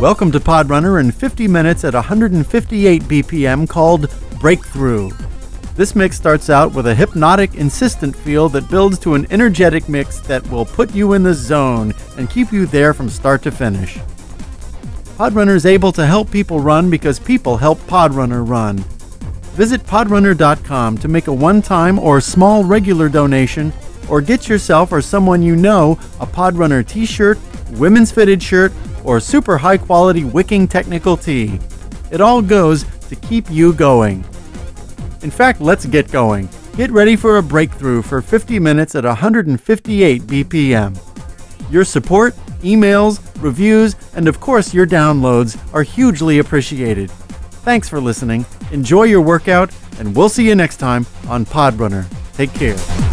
Welcome to Podrunner in 50 minutes at 158 BPM called Breakthrough. This mix starts out with a hypnotic, insistent feel that builds to an energetic mix that will put you in the zone and keep you there from start to finish. Podrunner is able to help people run because people help Podrunner run. Visit podrunner.com to make a one time or small regular donation, or get yourself or someone you know a Podrunner t shirt, women's fitted shirt, or super high quality wicking technical tee. It all goes to keep you going. In fact, let's get going. Get ready for a breakthrough for 50 minutes at 158 BPM. Your support, emails, reviews, and of course your downloads are hugely appreciated. Thanks for listening. Enjoy your workout, and we'll see you next time on Podrunner. Take care.